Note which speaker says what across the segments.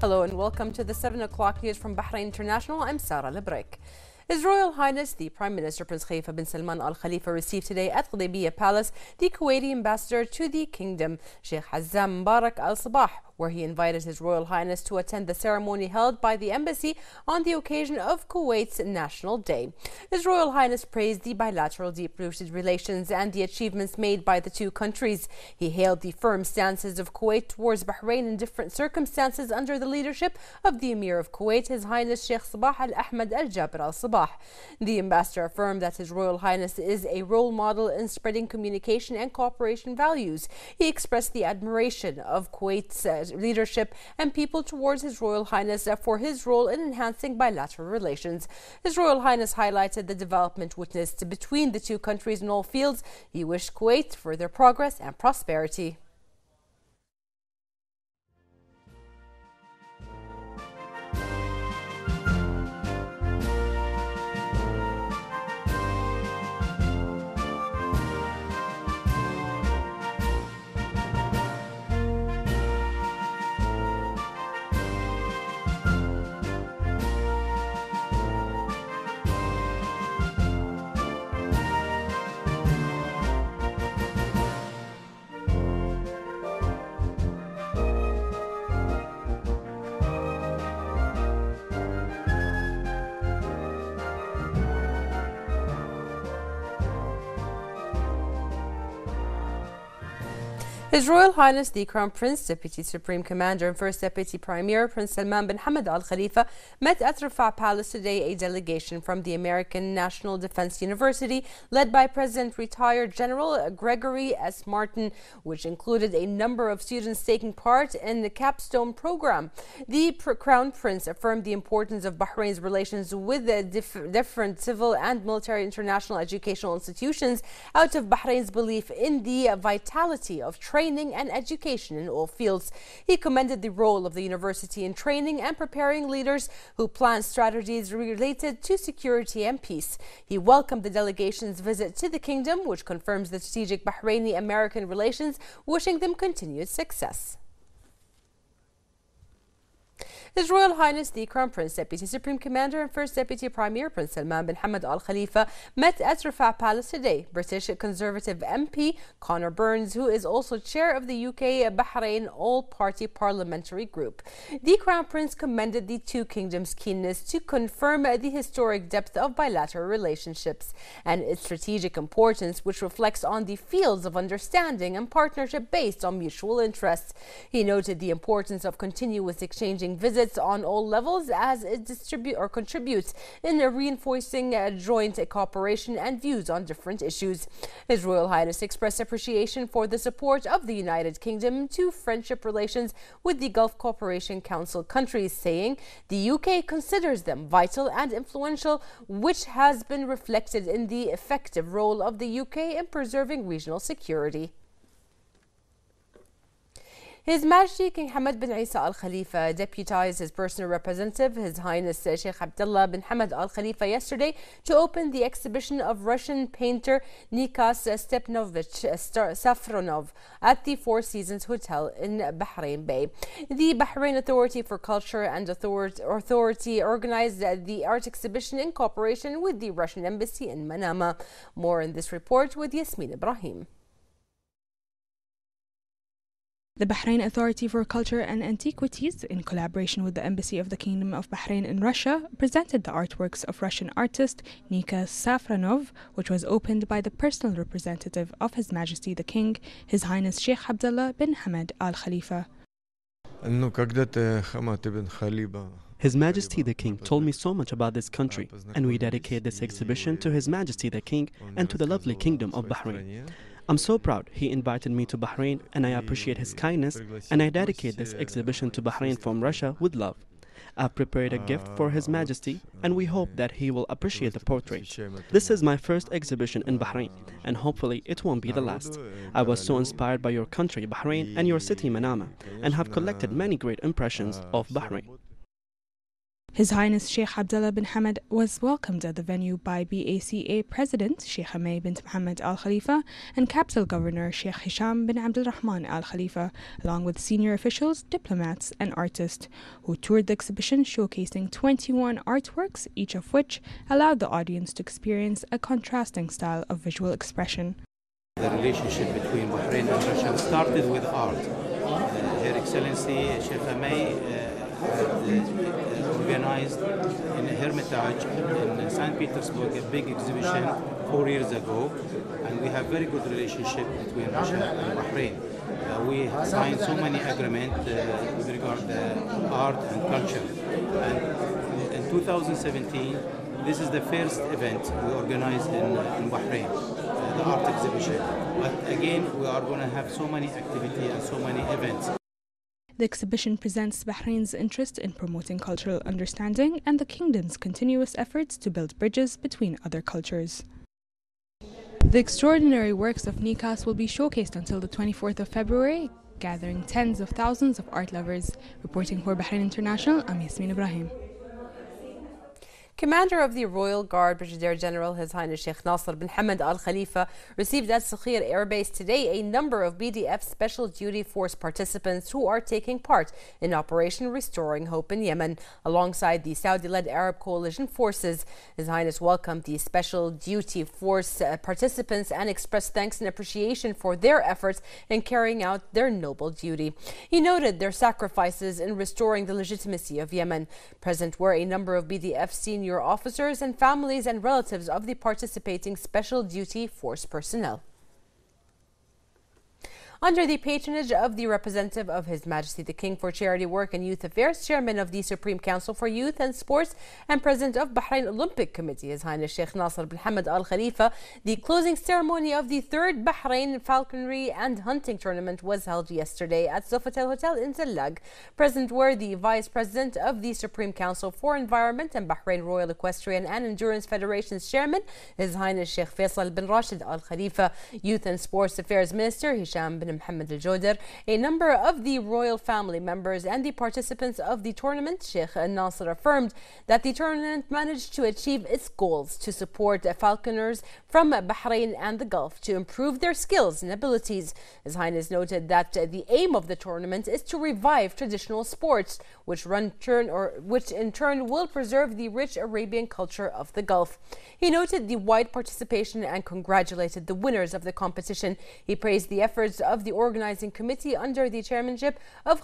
Speaker 1: Hello and welcome to the 7 o'clock news from Bahrain International. I'm Sarah Lebrek. His Royal Highness the Prime Minister Prince Khalifa bin Salman Al Khalifa received today at Ghudaybiyah Palace the Kuwaiti ambassador to the kingdom, Sheikh Hazam Mubarak Al Sabah, where he invited His Royal Highness to attend the ceremony held by the embassy on the occasion of Kuwait's National Day. His Royal Highness praised the bilateral deep-rooted relations and the achievements made by the two countries. He hailed the firm stances of Kuwait towards Bahrain in different circumstances under the leadership of the Emir of Kuwait, His Highness Sheikh Sabah Al Ahmed Al Jaber Al Sabah. The ambassador affirmed that His Royal Highness is a role model in spreading communication and cooperation values. He expressed the admiration of Kuwait's uh, leadership and people towards His Royal Highness for his role in enhancing bilateral relations. His Royal Highness highlighted the development witnessed between the two countries in all fields. He wished Kuwait further progress and prosperity. His Royal Highness the Crown Prince, Deputy Supreme Commander and First Deputy Premier Prince Salman bin Hamad Al Khalifa met at Riffa Palace today a delegation from the American National Defense University led by President retired General Gregory S. Martin, which included a number of students taking part in the capstone program. The Crown Prince affirmed the importance of Bahrain's relations with the dif different civil and military international educational institutions out of Bahrain's belief in the vitality of trade training and education in all fields. He commended the role of the university in training and preparing leaders who plan strategies related to security and peace. He welcomed the delegation's visit to the kingdom, which confirms the strategic Bahraini American relations, wishing them continued success. His Royal Highness the Crown Prince, Deputy Supreme Commander and First Deputy Premier Prince Salman bin Hamad Al Khalifa met at Riffa Palace today. British Conservative MP Conor Burns, who is also chair of the UK Bahrain All Party Parliamentary Group. The Crown Prince commended the two kingdoms' keenness to confirm the historic depth of bilateral relationships and its strategic importance, which reflects on the fields of understanding and partnership based on mutual interests. He noted the importance of continuous exchanging visits on all levels as it distributes or contributes in reinforcing uh, joint cooperation and views on different issues. His Royal Highness expressed appreciation for the support of the United Kingdom to friendship relations with the Gulf Cooperation Council countries, saying the UK considers them vital and influential, which has been reflected in the effective role of the UK in preserving regional security. His Majesty King Hamad bin Isa Al Khalifa deputized his personal representative, His Highness uh, Sheikh Abdullah bin Hamad Al Khalifa, yesterday to open the exhibition of Russian painter Nikas uh, Stepanovich uh, Safronov at the Four Seasons Hotel in Bahrain Bay. The Bahrain Authority for Culture and Authority organized the art exhibition in cooperation with the Russian Embassy in Manama. More in this report with Yasmin Ibrahim.
Speaker 2: The Bahrain Authority for Culture and Antiquities, in collaboration with the Embassy of the Kingdom of Bahrain in Russia, presented the artworks of Russian artist Nika Safronov, which was opened by the personal representative of His Majesty the King, His Highness Sheikh Abdullah bin Hamad Al Khalifa.
Speaker 3: His Majesty the King told me so much about this country, and we dedicate this exhibition to His Majesty the King and to the lovely Kingdom of Bahrain. I'm so proud he invited me to Bahrain and I appreciate his kindness and I dedicate this exhibition to Bahrain from Russia with love. I've prepared a gift for His Majesty and we hope that he will appreciate the portrait. This is my first exhibition in Bahrain and hopefully it won't be the last. I was so inspired by your country, Bahrain, and your city, Manama, and have collected many great impressions of Bahrain.
Speaker 2: His Highness Sheikh Abdullah bin Hamad was welcomed at the venue by BACA President Sheikha Mai bin Mohammed Al Khalifa and Capital Governor Sheikh Hisham bin Abdul Rahman Al Khalifa, along with senior officials, diplomats, and artists, who toured the exhibition showcasing 21 artworks, each of which allowed the audience to experience a contrasting style of visual expression.
Speaker 4: The relationship between Bahrain and Russia started with art. Uh, Her Excellency Sheikha Mai uh, organized in Hermitage in St. Petersburg a big exhibition four years ago, and we have very good relationship between Russia and Bahrain. Uh, we signed so many agreements uh, with regard to art and culture. And in 2017, this is the first event we organized in, in Bahrain, uh, the art exhibition. But again, we are going to have so many activity and so many events.
Speaker 2: The exhibition presents Bahrain's interest in promoting cultural understanding and the kingdom's continuous efforts to build bridges between other cultures. The extraordinary works of Nikas will be showcased until the 24th of February, gathering tens of thousands of art lovers. Reporting for Bahrain International, I'm Yasmin Ibrahim.
Speaker 1: Commander of the Royal Guard, Brigadier General His Highness Sheikh Nasser bin Hamad Al Khalifa, received at Sakhir Air Base today a number of BDF Special Duty Force participants who are taking part in Operation Restoring Hope in Yemen, alongside the Saudi led Arab coalition forces. His Highness welcomed the Special Duty Force uh, participants and expressed thanks and appreciation for their efforts in carrying out their noble duty. He noted their sacrifices in restoring the legitimacy of Yemen. Present were a number of BDF senior senior officers and families and relatives of the participating Special Duty Force personnel under the patronage of the representative of His Majesty the King for Charity Work and Youth Affairs, Chairman of the Supreme Council for Youth and Sports, and President of Bahrain Olympic Committee, His Highness Sheikh Nasser bin Hamad Al Khalifa. The closing ceremony of the third Bahrain Falconry and Hunting Tournament was held yesterday at Sofitel Hotel in Zallaq. Present were the Vice President of the Supreme Council for Environment and Bahrain Royal Equestrian and Endurance Federation's Chairman, His Highness Sheikh Faisal bin Rashid Al Khalifa, Youth and Sports Affairs Minister Hisham bin Mohammed Al Joder, a number of the royal family members and the participants of the tournament, Sheikh Nasser affirmed that the tournament managed to achieve its goals to support falconers from Bahrain and the Gulf to improve their skills and abilities. His Highness noted that the aim of the tournament is to revive traditional sports, which run turn or which in turn will preserve the rich Arabian culture of the Gulf. He noted the wide participation and congratulated the winners of the competition. He praised the efforts of the organizing committee under the chairmanship of,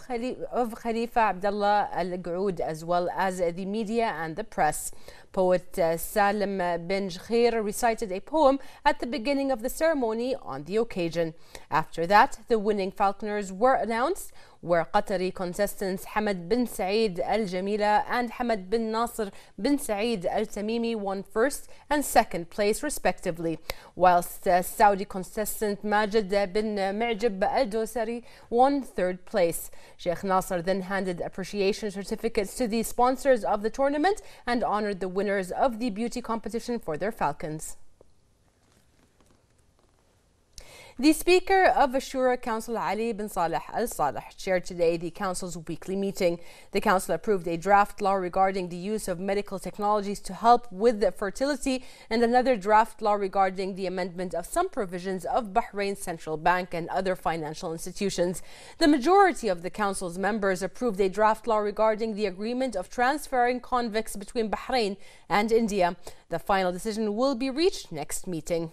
Speaker 1: of Khalifa Abdullah Al Gaoud, as well as the media and the press. Poet uh, Salim bin Jkhair recited a poem at the beginning of the ceremony on the occasion. After that, the winning falconers were announced, where Qatari contestants Hamad bin Saeed Al Jamila and Hamad bin Nasser bin Saeed Al Tamimi won first and second place, respectively, whilst uh, Saudi contestant Majid bin Mu'jib Al Dosari won third place. Sheikh Nasser then handed appreciation certificates to the sponsors of the tournament and honored the winners of the beauty competition for their falcons. The Speaker of Ashura Council, Ali bin Saleh Al Saleh, chaired today the Council's weekly meeting. The Council approved a draft law regarding the use of medical technologies to help with fertility and another draft law regarding the amendment of some provisions of Bahrain's central bank and other financial institutions. The majority of the Council's members approved a draft law regarding the agreement of transferring convicts between Bahrain and India. The final decision will be reached next meeting.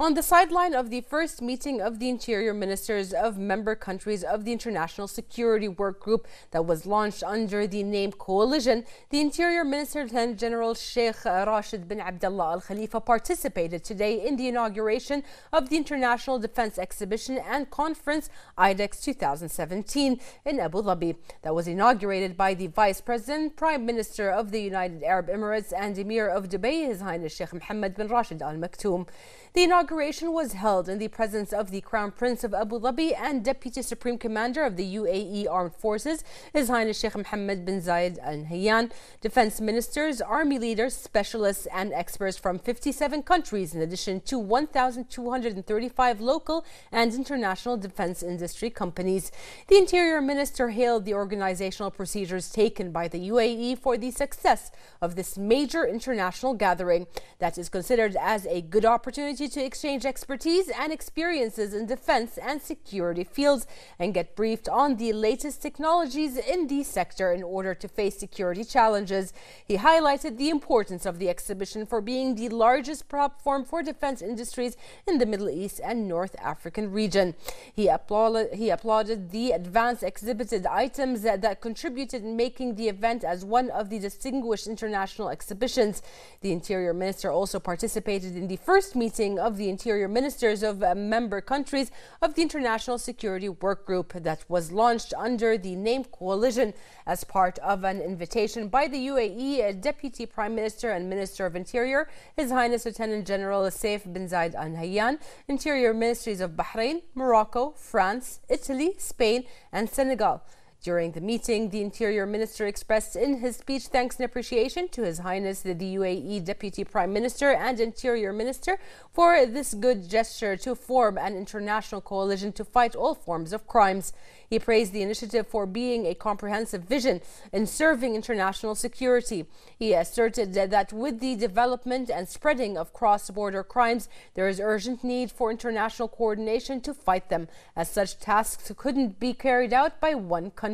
Speaker 1: On the sideline of the first meeting of the interior ministers of member countries of the International Security Work Group that was launched under the name Coalition, the Interior Minister Lieutenant General Sheikh Rashid bin Abdullah Al Khalifa participated today in the inauguration of the International Defense Exhibition and Conference IDEX 2017 in Abu Dhabi. That was inaugurated by the Vice President, Prime Minister of the United Arab Emirates and Emir of Dubai, His Highness Sheikh Mohammed bin Rashid Al Maktoum. The inauguration was held in the presence of the Crown Prince of Abu Dhabi and Deputy Supreme Commander of the UAE Armed Forces, His Highness Sheikh Mohammed bin Zayed Al Nahyan, defense ministers, army leaders, specialists, and experts from 57 countries, in addition to 1,235 local and international defense industry companies. The Interior Minister hailed the organizational procedures taken by the UAE for the success of this major international gathering that is considered as a good opportunity to exchange expertise and experiences in defense and security fields and get briefed on the latest technologies in the sector in order to face security challenges. He highlighted the importance of the exhibition for being the largest platform for defense industries in the Middle East and North African region. He applauded, he applauded the advanced exhibited items that, that contributed in making the event as one of the distinguished international exhibitions. The Interior Minister also participated in the first meeting of the Interior Ministers of uh, member countries of the International Security Work Group that was launched under the name Coalition as part of an invitation by the UAE Deputy Prime Minister and Minister of Interior, His Highness Lieutenant General Saif bin Zayed Al Nahyan, Interior Ministries of Bahrain, Morocco, France, Italy, Spain, and Senegal. During the meeting, the Interior Minister expressed in his speech thanks and appreciation to His Highness the UAE Deputy Prime Minister and Interior Minister for this good gesture to form an international coalition to fight all forms of crimes. He praised the initiative for being a comprehensive vision in serving international security. He asserted that with the development and spreading of cross border crimes, there is urgent need for international coordination to fight them, as such tasks couldn't be carried out by one country,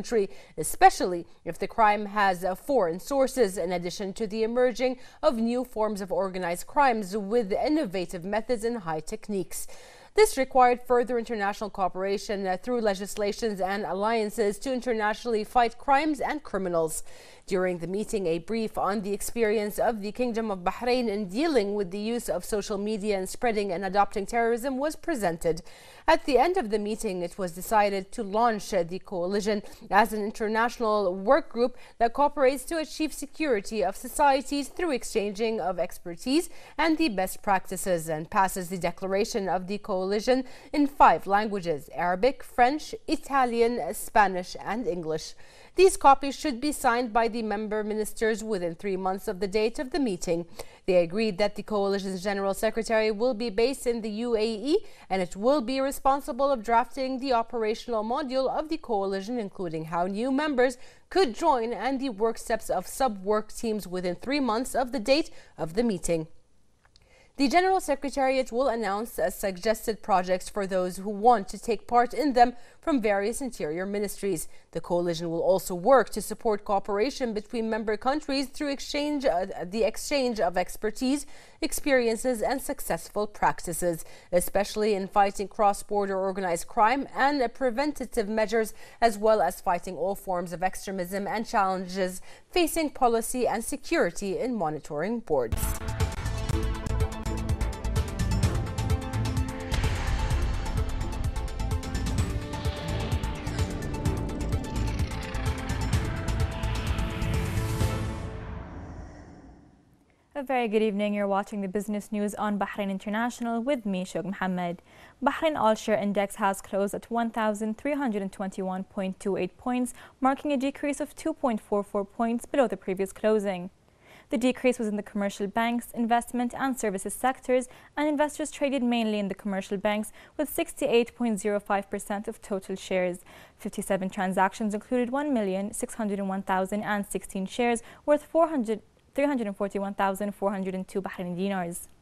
Speaker 1: especially if the crime has foreign sources, in addition to the emerging of new forms of organized crimes with innovative methods and high techniques. This required further international cooperation uh, through legislations and alliances to internationally fight crimes and criminals. During the meeting, a brief on the experience of the Kingdom of Bahrain in dealing with the use of social media and spreading and adopting terrorism was presented. At the end of the meeting, it was decided to launch the coalition as an international work group that cooperates to achieve security of societies through exchanging of expertise and the best practices and passes the declaration of the coalition in five languages Arabic, French, Italian, Spanish, and English. These copies should be signed by the member ministers within three months of the date of the meeting. They agreed that the coalition's general secretary will be based in the UAE and it will be responsible of drafting the operational module of the coalition, including how new members could join and the work steps of sub-work teams within three months of the date of the meeting. The General Secretariat will announce suggested projects for those who want to take part in them from various interior ministries. The coalition will also work to support cooperation between member countries through exchange, uh, the exchange of expertise, experiences, and successful practices, especially in fighting cross-border organized crime and uh, preventative measures, as well as fighting all forms of extremism and challenges facing policy and security in monitoring boards.
Speaker 5: A very good evening. You're watching the business news on Bahrain International with me, Shog Mohammed. Bahrain All Share Index has closed at 1,321.28 points, marking a decrease of 2.44 points below the previous closing. The decrease was in the commercial banks, investment and services sectors, and investors traded mainly in the commercial banks with 68.05% of total shares. 57 transactions included 1,601,016 shares worth 400 341,402 Bahraini dinars.